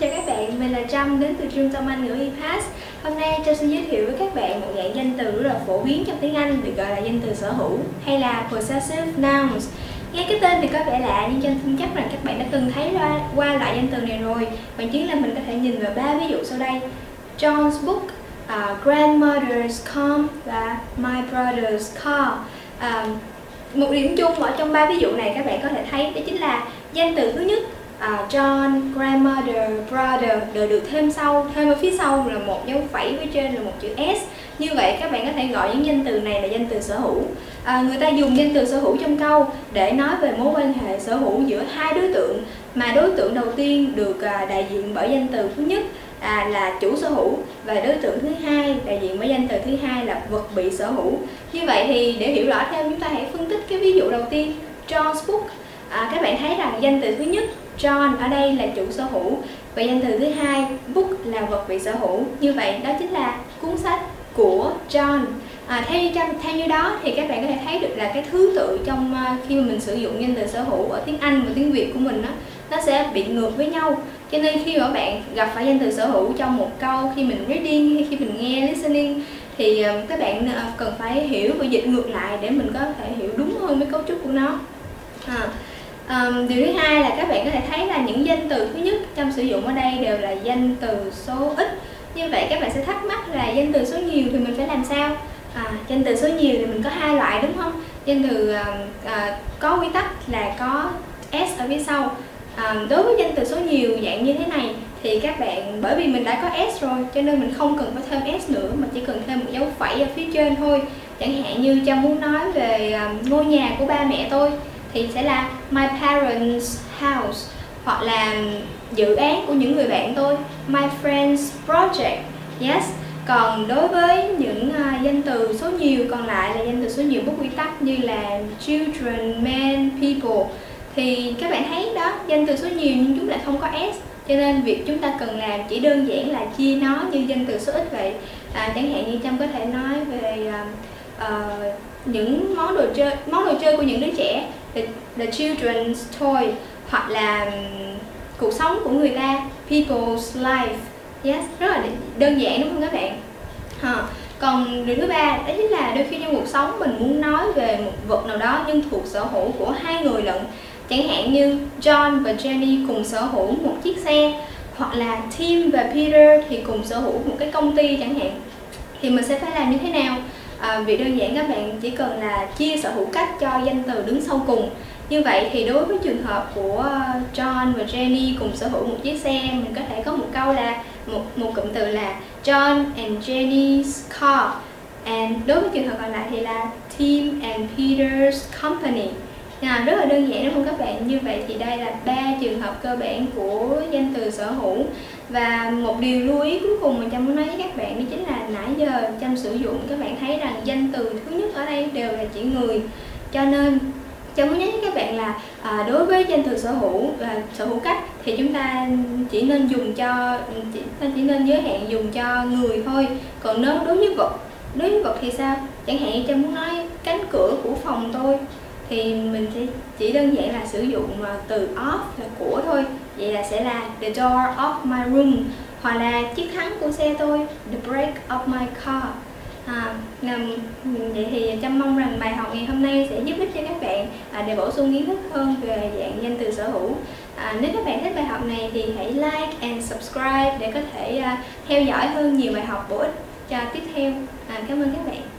cho các bạn mình là Trâm đến từ trung tâm Anh ngữ EPAS Hôm nay Trâm xin giới thiệu với các bạn một dạng danh từ rất là phổ biến trong tiếng Anh được gọi là danh từ sở hữu hay là possessive nouns. Nghe cái tên thì có vẻ lạ nhưng Trâm tin chắc rằng các bạn đã từng thấy ra qua loại danh từ này rồi. Bằng chứng là mình có thể nhìn vào ba ví dụ sau đây. John's book, uh, grandmother's comb và my brother's car. Uh, một điểm chung ở trong ba ví dụ này các bạn có thể thấy đó chính là danh từ thứ nhất uh, John, grandmother, brother đều được thêm sau thêm ở phía sau là một dấu phẩy với trên là một chữ S. Như vậy các bạn có thể gọi những danh từ này là danh từ sở hữu. À, người ta dùng danh từ sở hữu trong câu để nói về mối quan hệ sở hữu giữa hai đối tượng mà đối tượng đầu tiên được à, đại diện bởi danh từ thứ nhất à, là chủ sở hữu và đối tượng thứ hai đại diện với danh từ thứ hai là vật bị sở hữu. Như vậy thì để hiểu rõ thêm chúng ta hãy phân tích cái ví dụ đầu tiên. John's book à, các bạn thấy rằng danh từ thứ nhất John ở đây là chủ sở hữu và danh từ thứ hai book là vật bị sở hữu. Như vậy đó chính là cuốn sách của John. À, theo như theo như đó thì các bạn có thể thấy được là cái thứ tự trong uh, khi mà mình sử dụng danh từ sở hữu ở tiếng Anh và tiếng Việt của mình đó, nó sẽ bị ngược với nhau. Cho nên khi mà bạn gặp phải danh từ sở hữu trong một câu khi mình reading hay khi mình nghe listening thì uh, các bạn uh, cần phải hiểu và dịch ngược lại để mình có thể hiểu đúng hơn với cấu trúc của nó. À, Um, điều thứ hai là các bạn có thể thấy là những danh từ thứ nhất trong sử dụng ở đây đều là danh từ số ít. Như vậy các bạn sẽ thắc mắc là danh từ số nhiều thì mình phải làm sao? À, danh từ số nhiều thì mình có hai loại đúng không? Danh từ à, à, có quy tắc là có s ở phía sau. À, đối với danh từ số nhiều dạng như thế này thì các bạn bởi vì mình đã có s rồi cho nên mình không cần phải thêm s nữa mà chỉ cần thêm một dấu phẩy ở phía trên thôi. Chẳng hạn như cha muốn nói về um, ngôi nhà của ba mẹ tôi thì sẽ là my parents house hoặc là dự án của những người bạn tôi my friends project. Yes. Còn đối với những uh, danh từ số nhiều còn lại là danh từ số nhiều bất quy tắc như là children men people thì các bạn thấy đó danh từ số nhiều nhưng chúng lại không có s cho nên việc chúng ta cần làm chỉ đơn giản là chia nó như danh từ số ít vậy. À, chẳng hạn như trâm có thể nói về uh, uh, những món đồ chơi món đồ chơi của những đứa trẻ the, the children's toy hoặc là cuộc sống của người ta people's life. Yes rất là đơn giản đúng không các bạn? Ha. còn điều thứ ba đó chính là đôi khi trong cuộc sống mình muốn nói về một vật nào đó nhưng thuộc sở hữu của hai người lận. Chẳng hạn như John và Jenny cùng sở hữu một chiếc xe hoặc là Tim và Peter thì cùng sở hữu một cái công ty chẳng hạn. Thì mình sẽ phải làm như thế nào? Ờ, à, việc đơn giản các bạn chỉ cần là chia sở hữu cách cho danh từ đứng sau cùng. Như vậy thì đối với trường hợp của ờ, John và Jenny cùng sở hữu một chiếc xe mình có thể có một câu là một một cụm từ là John and Jenny's car. And đối với trường hợp còn lại thì là Tim and Peter's company. À, rất là đơn giản đúng không các bạn? Như vậy thì đây là ba trường hợp cơ bản của danh từ sở hữu. Và một điều lưu ý cuối cùng mà Trâm muốn nói với các bạn đó chính là nãy giờ Trâm sử dụng các bạn thấy rằng danh từ thứ nhất ở đây đều là chỉ người. Cho nên Trâm muốn nhắc với các bạn là à, đối với danh từ sở hữu và sở hữu cách thì chúng ta chỉ nên dùng cho chỉ, chỉ nên giới hạn dùng cho người thôi. Còn nếu đối với vật đối với vật thì sao? Chẳng hạn Trâm muốn nói cánh cửa của phòng tôi thì mình sẽ chỉ đơn giản là sử dụng ờ, từ off là của thôi. Vậy là sẽ là the door of my room hoặc là chiếc thắng của xe tôi the brake of my car. À, vậy thì chăm mong rằng bài học ngày hôm nay sẽ giúp ích cho các bạn à, để bổ sung kiến thức hơn về dạng danh từ sở hữu. À, nếu các bạn thích bài học này thì hãy like and subscribe để có thể à, theo dõi hơn nhiều bài học bổ ích cho tiếp theo. À, cảm ơn các bạn.